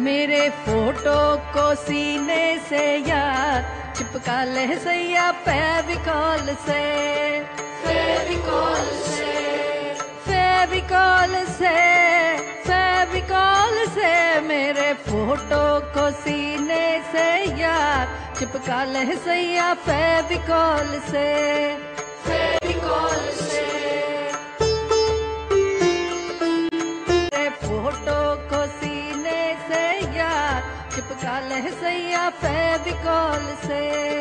मेरे फ़ोटो को सीने से यार चिपका ले सैया फेविकॉल से। फेविकॉल से। फेविकॉल से फेविकॉल से मेरे फ़ोटो को सीने से यार चिपका ले सैया फेविकॉल से। चिपका लह सैया फेविकॉल से।